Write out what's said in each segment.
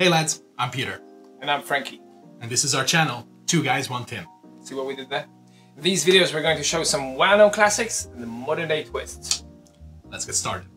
Hey lads, I'm Peter, And I'm Frankie. and this is our channel, Two Guys, One Tin. See what we did there? In these videos, we're going to show some well-known classics and the modern day twists. Let's get started.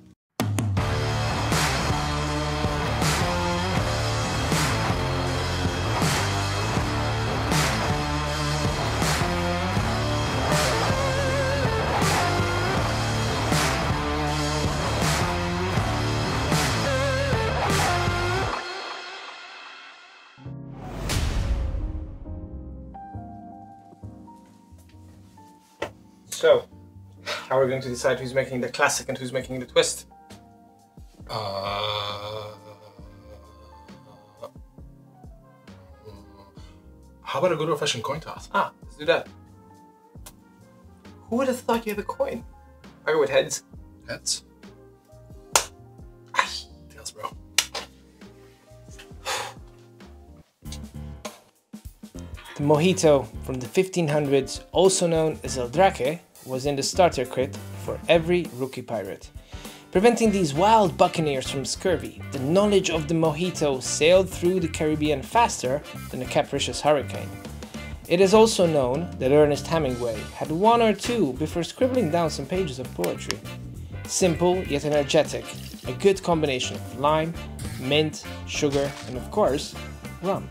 So, how are we going to decide who's making the classic and who's making the twist? Uh, how about a good old-fashioned coin toss? Ah, let's do that. Who would have thought you had a coin? I go with heads. Heads. Tails, bro. The Mojito from the 1500s, also known as El Draque, was in the starter kit for every rookie pirate. Preventing these wild buccaneers from scurvy, the knowledge of the Mojito sailed through the Caribbean faster than a capricious hurricane. It is also known that Ernest Hemingway had one or two before scribbling down some pages of poetry. Simple yet energetic, a good combination of lime, mint, sugar, and of course, rum.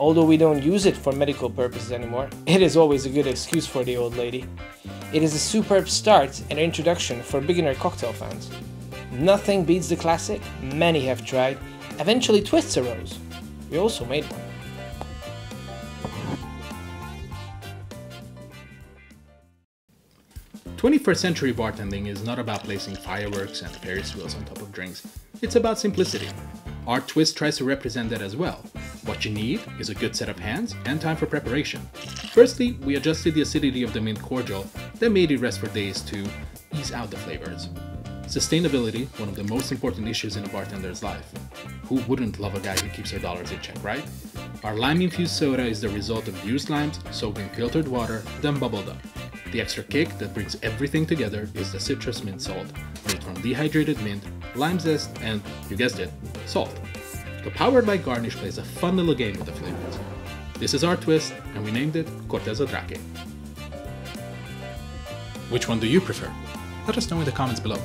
Although we don't use it for medical purposes anymore, it is always a good excuse for the old lady. It is a superb start and introduction for beginner cocktail fans. Nothing beats the classic, many have tried, eventually twists arose. We also made one. Twenty-first century bartending is not about placing fireworks and Ferris wheels on top of drinks. It's about simplicity. Our twist tries to represent that as well. What you need is a good set of hands and time for preparation. Firstly, we adjusted the acidity of the mint cordial, then made it rest for days to ease out the flavors. Sustainability, one of the most important issues in a bartender's life. Who wouldn't love a guy who keeps their dollars in check, right? Our lime-infused soda is the result of used limes soaked in filtered water, then bubbled up. The extra kick that brings everything together is the citrus mint salt, made from dehydrated mint, lime zest, and, you guessed it, salt. The Powered by Garnish plays a fun little game with the flavors. This is our twist, and we named it Cortez Draque. Which one do you prefer? Let us know in the comments below.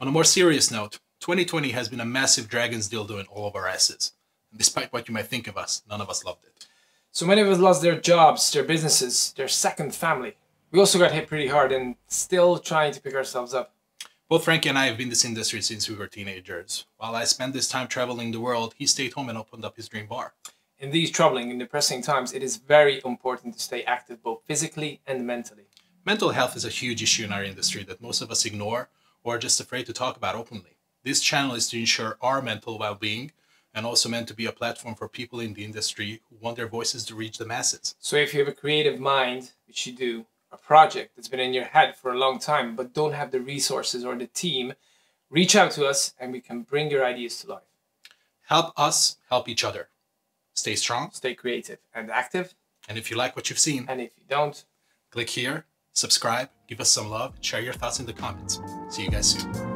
On a more serious note, 2020 has been a massive Dragon's dildo in all of our asses. And despite what you might think of us, none of us loved it. So many of us lost their jobs, their businesses, their second family. We also got hit pretty hard and still trying to pick ourselves up. Both Frankie and I have been in this industry since we were teenagers. While I spent this time traveling the world, he stayed home and opened up his dream bar. In these troubling and depressing times, it is very important to stay active both physically and mentally. Mental health is a huge issue in our industry that most of us ignore or are just afraid to talk about openly. This channel is to ensure our mental well being and also meant to be a platform for people in the industry who want their voices to reach the masses. So if you have a creative mind, which you do, a project that's been in your head for a long time but don't have the resources or the team, reach out to us and we can bring your ideas to life. Help us help each other. Stay strong, Stay creative and active, and if you like what you've seen, and if you don't, click here, subscribe, give us some love, share your thoughts in the comments. See you guys soon.